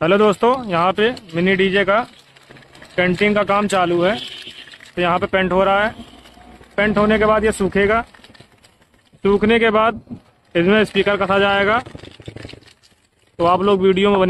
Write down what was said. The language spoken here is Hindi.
हेलो दोस्तों, यहाँ पे मिनी डीजे का पेंटिंग का काम चालू है। तो यहाँ पे पेंट हो रहा है। पेंट होने के बाद ये सूखेगा। सूखने के बाद इसमें स्पीकर कसा जाएगा। तो आप लोग वीडियो में